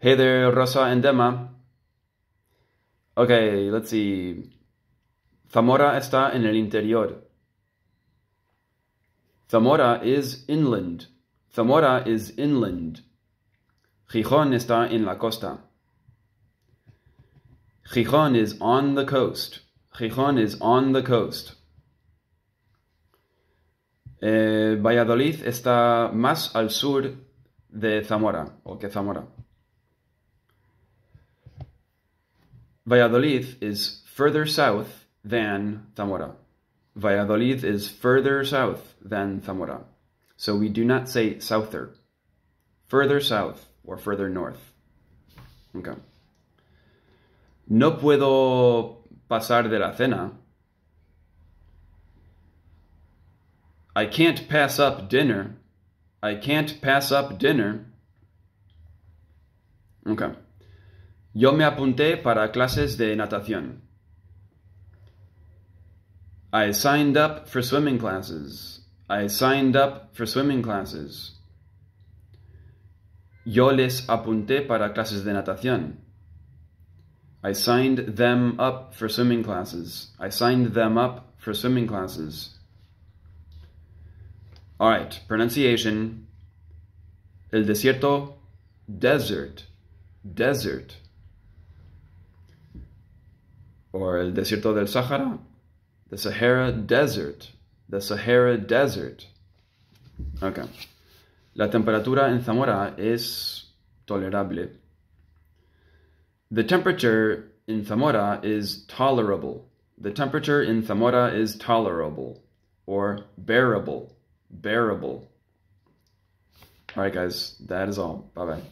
Hey there, Rosa and Emma. Okay, let's see. Zamora está en el interior. Zamora is inland. Zamora is inland. Gijón está en la costa. Gijón is on the coast. Gijón is on the coast. Eh, Valladolid está más al sur de Zamora, o que Zamora. Valladolid is further south than Zamora. Valladolid is further south than Zamora. So we do not say souther. Further south or further north. Okay. No puedo pasar de la cena. I can't pass up dinner. I can't pass up dinner. Okay. Yo me apunté para clases de natación. I signed up for swimming classes. I signed up for swimming classes. Yo les apunté para clases de natación. I signed them up for swimming classes. I signed them up for swimming classes. All right, pronunciation. El desierto, desert, desert. Or el desierto del Sahara, the Sahara Desert, the Sahara Desert. Okay. La temperatura en Zamora es tolerable. The temperature in Zamora is tolerable. The temperature in Zamora is tolerable or bearable. Bearable. All right, guys, that is all. Bye bye.